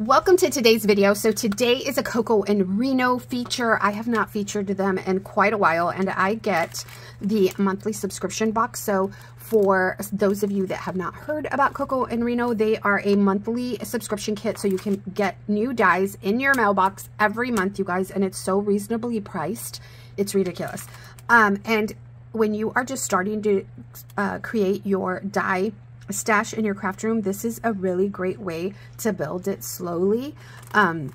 Welcome to today's video. So today is a Coco and Reno feature. I have not featured them in quite a while and I get the monthly subscription box. So for those of you that have not heard about Coco and Reno, they are a monthly subscription kit so you can get new dies in your mailbox every month, you guys, and it's so reasonably priced. It's ridiculous. Um, and when you are just starting to uh, create your die stash in your craft room, this is a really great way to build it slowly. Um,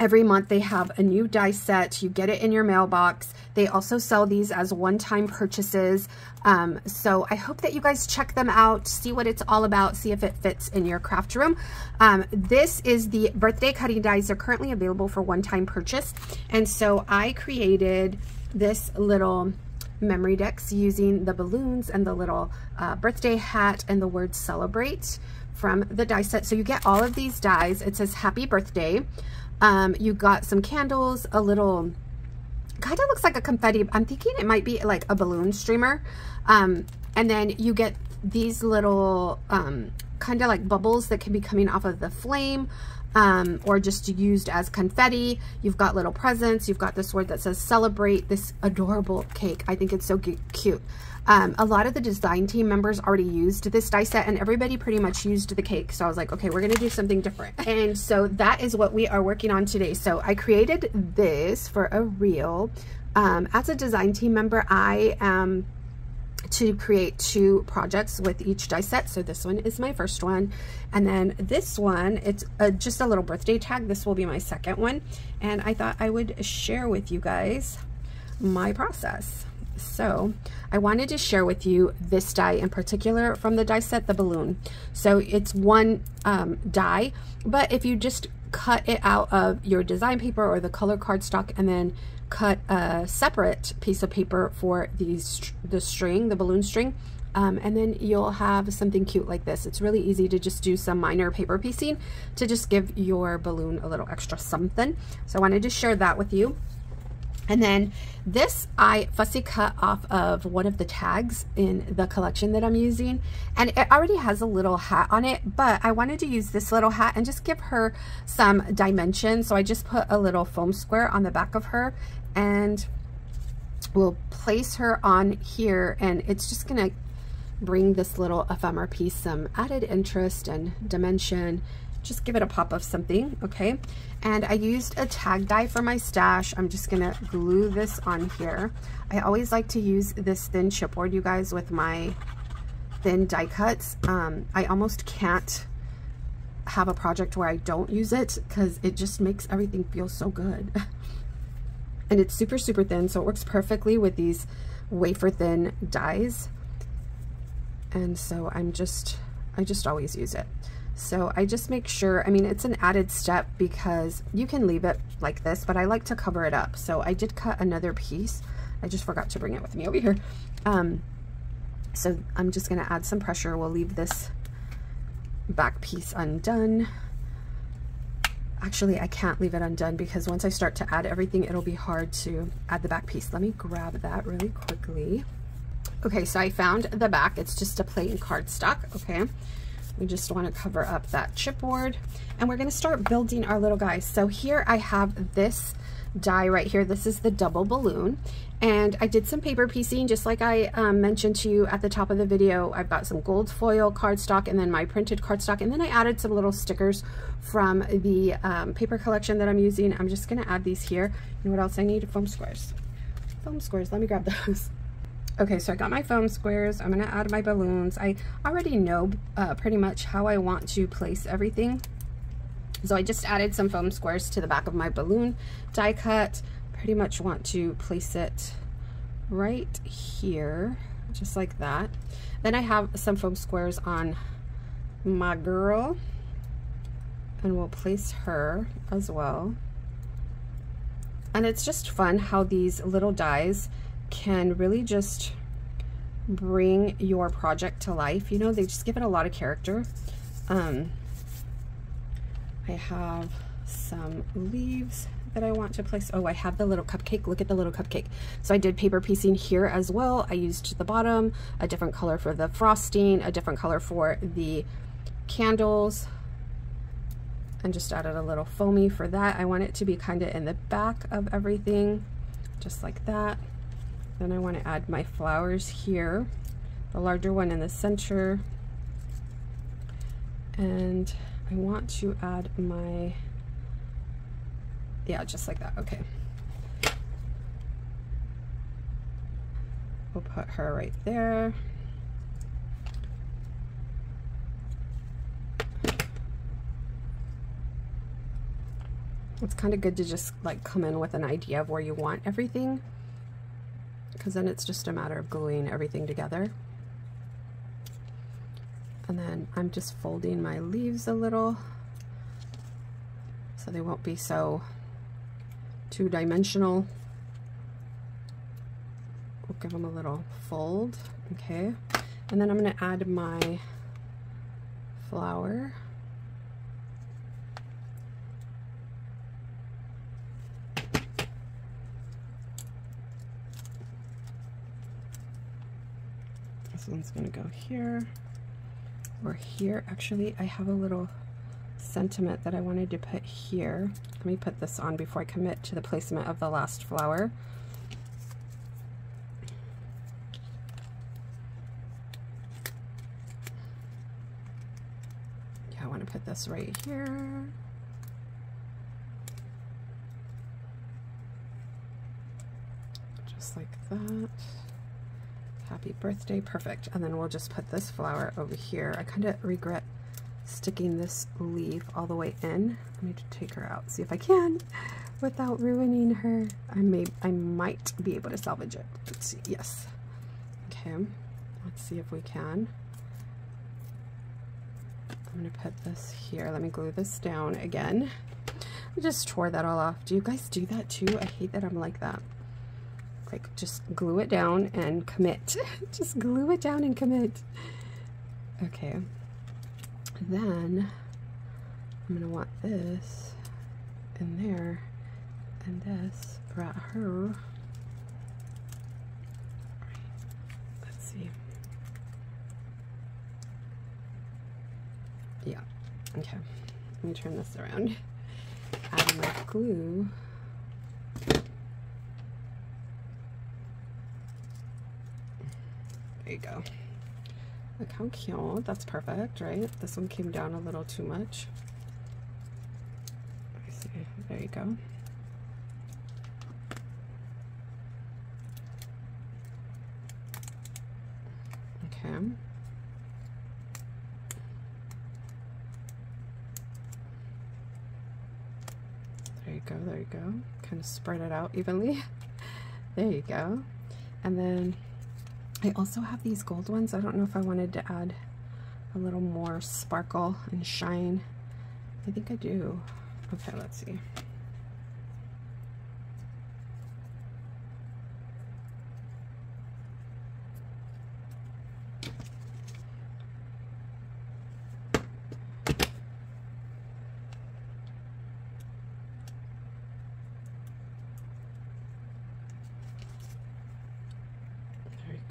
every month they have a new die set. You get it in your mailbox. They also sell these as one-time purchases. Um, so I hope that you guys check them out, see what it's all about, see if it fits in your craft room. Um, this is the birthday cutting dies. They're currently available for one-time purchase. And so I created this little memory dex using the balloons and the little uh, birthday hat and the word celebrate from the die set. So you get all of these dies. It says happy birthday. Um, you got some candles, a little, kind of looks like a confetti. I'm thinking it might be like a balloon streamer. Um, and then you get these little um, kind of like bubbles that can be coming off of the flame um, or just used as confetti. You've got little presents. You've got this word that says celebrate this adorable cake. I think it's so cute. Um, a lot of the design team members already used this die set and everybody pretty much used the cake. So I was like, okay, we're going to do something different. And so that is what we are working on today. So I created this for a reel. Um, as a design team member, I am to create two projects with each die set. So this one is my first one. And then this one, it's a, just a little birthday tag. This will be my second one. And I thought I would share with you guys my process. So I wanted to share with you this die in particular from the die set, the balloon. So it's one um, die, but if you just cut it out of your design paper or the color cardstock and then cut a separate piece of paper for these the string, the balloon string, um, and then you'll have something cute like this. It's really easy to just do some minor paper piecing to just give your balloon a little extra something. So I wanted to share that with you. And then this I fussy cut off of one of the tags in the collection that I'm using. And it already has a little hat on it, but I wanted to use this little hat and just give her some dimension. So I just put a little foam square on the back of her and we'll place her on here and it's just gonna bring this little ephemera piece some added interest and dimension just give it a pop of something, okay? And I used a tag die for my stash. I'm just gonna glue this on here. I always like to use this thin chipboard, you guys, with my thin die cuts. Um, I almost can't have a project where I don't use it because it just makes everything feel so good. and it's super, super thin, so it works perfectly with these wafer thin dies. And so I'm just, I just always use it. So I just make sure, I mean, it's an added step because you can leave it like this, but I like to cover it up. So I did cut another piece. I just forgot to bring it with me over here. Um, so I'm just gonna add some pressure. We'll leave this back piece undone. Actually, I can't leave it undone because once I start to add everything, it'll be hard to add the back piece. Let me grab that really quickly. Okay, so I found the back. It's just a plain cardstock, okay? We just want to cover up that chipboard and we're going to start building our little guys. So here I have this die right here. This is the double balloon and I did some paper piecing just like I um, mentioned to you at the top of the video. I've got some gold foil cardstock and then my printed cardstock and then I added some little stickers from the um, paper collection that I'm using. I'm just going to add these here. You know what else I need? Foam squares. Foam squares. Let me grab those. Okay, so I got my foam squares. I'm gonna add my balloons. I already know uh, pretty much how I want to place everything. So I just added some foam squares to the back of my balloon die cut. Pretty much want to place it right here, just like that. Then I have some foam squares on my girl and we'll place her as well. And it's just fun how these little dies can really just bring your project to life. You know, they just give it a lot of character. Um, I have some leaves that I want to place. Oh, I have the little cupcake. Look at the little cupcake. So I did paper piecing here as well. I used the bottom, a different color for the frosting, a different color for the candles. and just added a little foamy for that. I want it to be kind of in the back of everything, just like that. Then I want to add my flowers here, the larger one in the center. And I want to add my, yeah, just like that, okay. We'll put her right there. it's kind of good to just like come in with an idea of where you want everything because then it's just a matter of gluing everything together. And then I'm just folding my leaves a little so they won't be so two-dimensional. We'll give them a little fold, okay? And then I'm going to add my flower. This one's gonna go here or here. Actually, I have a little sentiment that I wanted to put here. Let me put this on before I commit to the placement of the last flower. Yeah, I want to put this right here. Just like that happy birthday, perfect. And then we'll just put this flower over here. I kind of regret sticking this leaf all the way in. Let me take her out, see if I can without ruining her. I may, I might be able to salvage it. Let's see, yes. Okay, let's see if we can. I'm gonna put this here. Let me glue this down again. I just tore that all off. Do you guys do that too? I hate that I'm like that like just glue it down and commit. just glue it down and commit. Okay. Then I'm gonna want this in there and this right here. Let's see. Yeah, okay. Let me turn this around. Add my glue. You go. Look how cute. That's perfect, right? This one came down a little too much. There you go. Okay. There you go, there you go. Kind of spread it out evenly. there you go. And then I also have these gold ones. I don't know if I wanted to add a little more sparkle and shine. I think I do. Okay, let's see.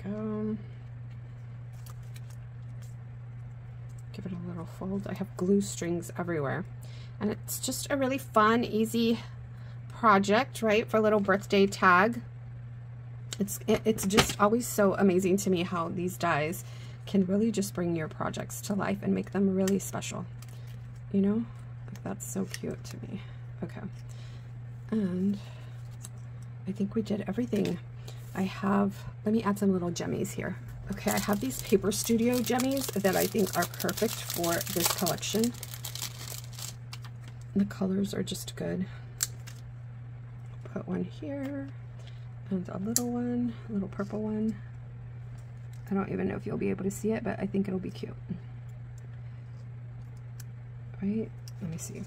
go. Fold. I have glue strings everywhere. And it's just a really fun, easy project, right, for a little birthday tag. It's, it's just always so amazing to me how these dies can really just bring your projects to life and make them really special. You know, that's so cute to me. Okay. And I think we did everything. I have, let me add some little jemmies here. Okay, I have these Paper Studio jemmies that I think are perfect for this collection. The colors are just good. Put one here and a little one, a little purple one. I don't even know if you'll be able to see it, but I think it'll be cute. Right? Let me see.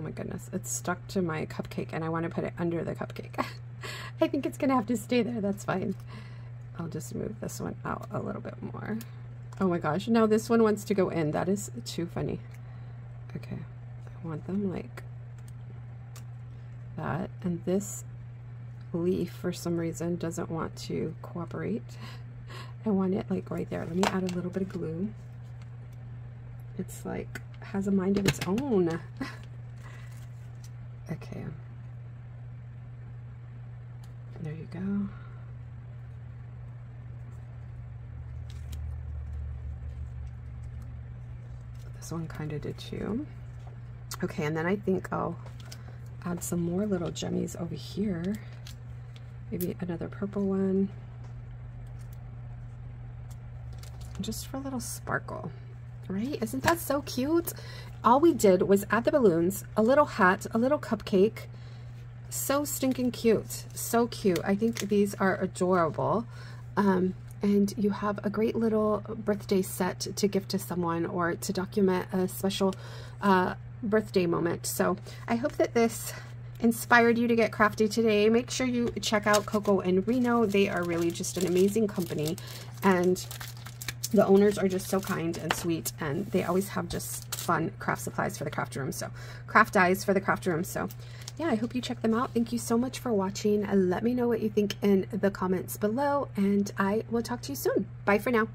Oh my goodness, it's stuck to my cupcake and I want to put it under the cupcake. I think it's to have to stay there. That's fine. I'll just move this one out a little bit more. Oh my gosh, now this one wants to go in. That is too funny. Okay, I want them like that. And this leaf, for some reason, doesn't want to cooperate. I want it like right there. Let me add a little bit of glue. It's like, has a mind of its own. okay. There you go. This one kind of did too. Okay, and then I think I'll add some more little jummies over here. Maybe another purple one. Just for a little sparkle, right? Isn't that so cute? All we did was add the balloons, a little hat, a little cupcake. So stinking cute. So cute. I think these are adorable. Um, and you have a great little birthday set to gift to someone or to document a special uh, birthday moment. So I hope that this inspired you to get crafty today. Make sure you check out Coco and Reno. They are really just an amazing company and the owners are just so kind and sweet and they always have just fun craft supplies for the craft room. So craft dies for the craft room. So yeah, I hope you check them out. Thank you so much for watching. Let me know what you think in the comments below and I will talk to you soon. Bye for now.